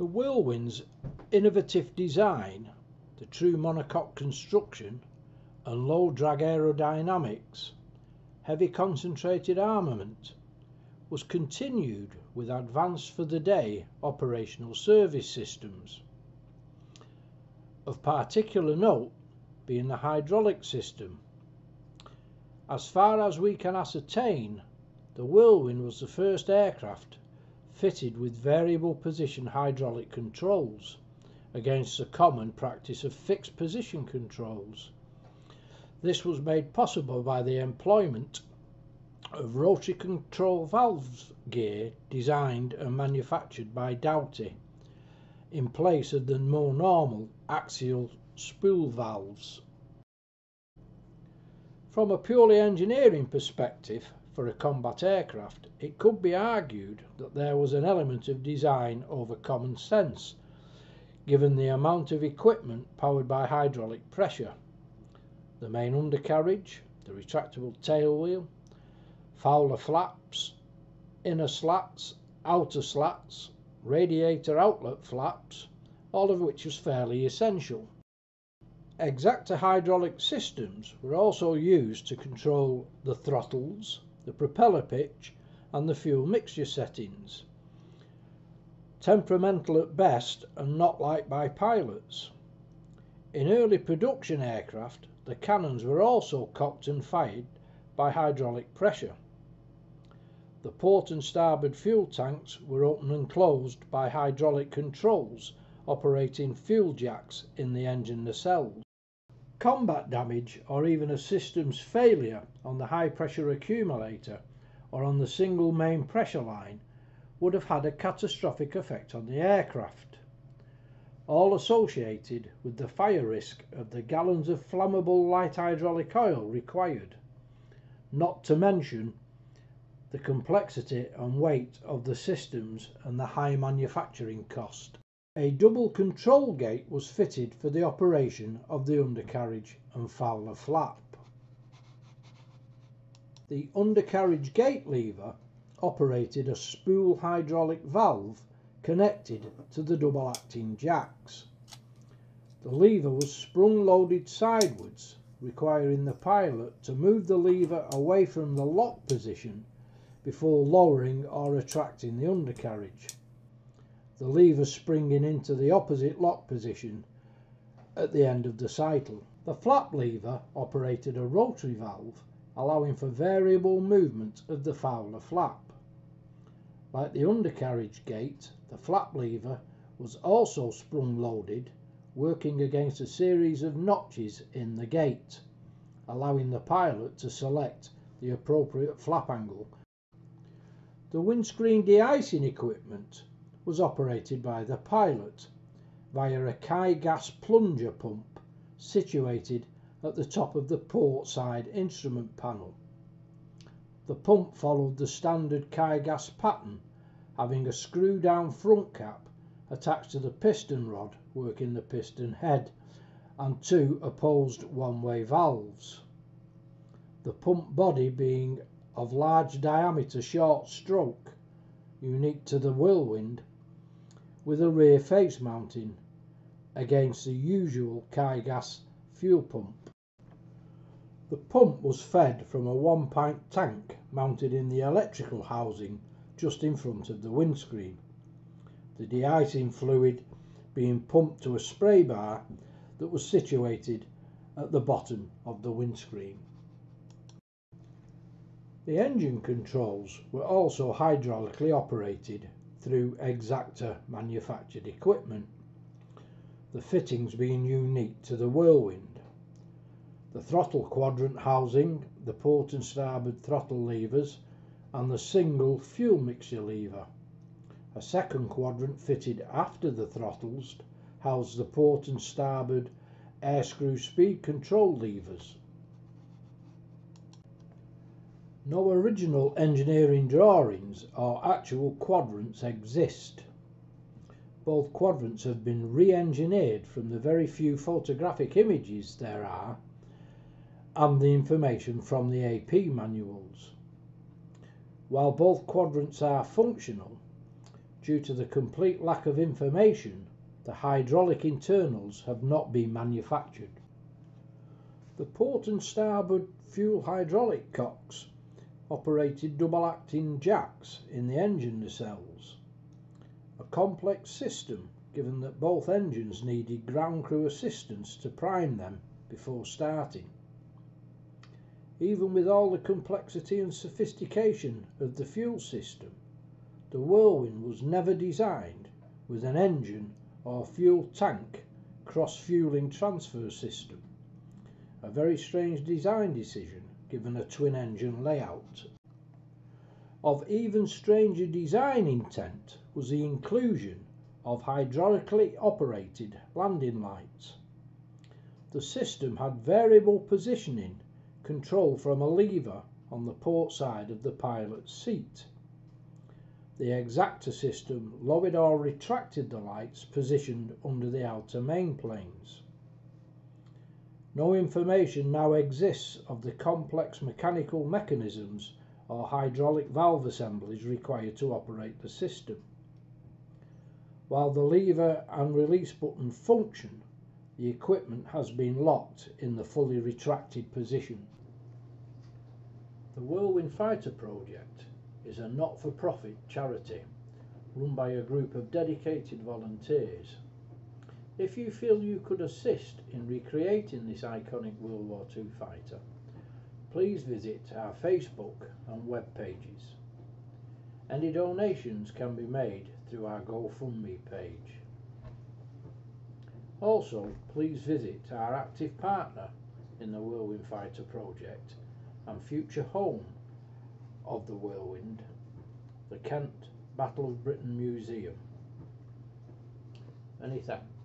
The Whirlwind's innovative design, the true monocoque construction, and low drag aerodynamics, heavy concentrated armament, was continued with advanced for the day operational service systems. Of particular note being the hydraulic system. As far as we can ascertain, the Whirlwind was the first aircraft fitted with variable position hydraulic controls against the common practice of fixed position controls. This was made possible by the employment of rotary control valves gear designed and manufactured by Dowty in place of the more normal axial spool valves. From a purely engineering perspective for a combat aircraft, it could be argued that there was an element of design over common sense, given the amount of equipment powered by hydraulic pressure. The main undercarriage, the retractable tailwheel, Fowler flaps, inner slats, outer slats, radiator outlet flaps, all of which was fairly essential. Exactor hydraulic systems were also used to control the throttles, the propeller pitch, and the fuel mixture settings. Temperamental at best and not liked by pilots. In early production aircraft, the cannons were also cocked and fired by hydraulic pressure. The port and starboard fuel tanks were opened and closed by hydraulic controls operating fuel jacks in the engine nacelles. Combat damage or even a system's failure on the high pressure accumulator or on the single main pressure line would have had a catastrophic effect on the aircraft, all associated with the fire risk of the gallons of flammable light hydraulic oil required, not to mention the complexity and weight of the systems and the high manufacturing cost. A double control gate was fitted for the operation of the undercarriage and Fowler flap. The undercarriage gate lever operated a spool hydraulic valve connected to the double acting jacks. The lever was sprung loaded sidewards, requiring the pilot to move the lever away from the lock position before lowering or retracting the undercarriage. The lever springing into the opposite lock position at the end of the cycle. The flap lever operated a rotary valve allowing for variable movement of the Fowler flap. Like the undercarriage gate, the flap lever was also sprung loaded, working against a series of notches in the gate, allowing the pilot to select the appropriate flap angle the windscreen de-icing equipment was operated by the pilot via a Ki-Gass plunger pump situated at the top of the port side instrument panel. The pump followed the standard Ki-Gass pattern, having a screw down front cap attached to the piston rod working the piston head and two opposed one way valves. The pump body being of large diameter short stroke, unique to the Whirlwind, with a rear face mounting against the usual Ki-Gass fuel pump. The pump was fed from a one pint tank mounted in the electrical housing just in front of the windscreen. The de-icing fluid being pumped to a spray bar that was situated at the bottom of the windscreen. The engine controls were also hydraulically operated through Exactor manufactured equipment, the fittings being unique to the Whirlwind. The throttle quadrant housing, the port and starboard throttle levers, and the single fuel mixture lever. A second quadrant fitted after the throttles housed the port and starboard air screw speed control levers. No original engineering drawings or actual quadrants exist. Both quadrants have been re-engineered from the very few photographic images there are and the information from the AP manuals. While both quadrants are functional, Due to the complete lack of information, the hydraulic internals have not been manufactured. The port and starboard fuel hydraulic cocks operated double acting jacks in the engine nacelles. A complex system given that both engines needed ground crew assistance to prime them before starting. Even with all the complexity and sophistication of the fuel system, the Whirlwind was never designed with an engine or fuel tank cross fueling transfer system. A very strange design decision given a twin engine layout. Of even stranger design intent was the inclusion of hydraulically operated landing lights. The system had variable positioning control from a lever on the port side of the pilot's seat. The Exactor system lowered or retracted the lights positioned under the outer main planes. No information now exists of the complex mechanical mechanisms or hydraulic valve assemblies required to operate the system. While the lever and release button function, the equipment has been locked in the fully retracted position. The Whirlwind Fighter Project is a not-for-profit charity run by a group of dedicated volunteers if you feel you could assist in recreating this iconic World War II fighter, please visit our Facebook and web pages. Any donations can be made through our GoFundMe page. Also, please visit our active partner in the Whirlwind Fighter project and future home of the Whirlwind, the Kent Battle of Britain Museum. Many thanks.